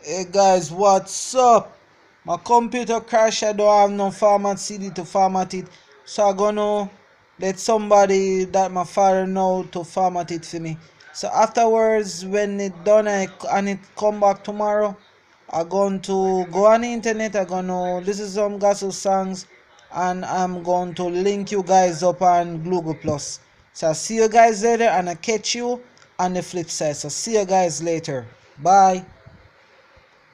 Hey guys, what's up? My computer crashed. I don't have no format CD to format it, so I'm gonna let somebody that my father know to format it for me. So afterwards, when it done I, and it come back tomorrow, I'm going to go on the internet. I'm gonna listen to some gospel songs, and I'm going to link you guys up on Google Plus. So I see you guys later, and I catch you on the flip side. So see you guys later. Bye.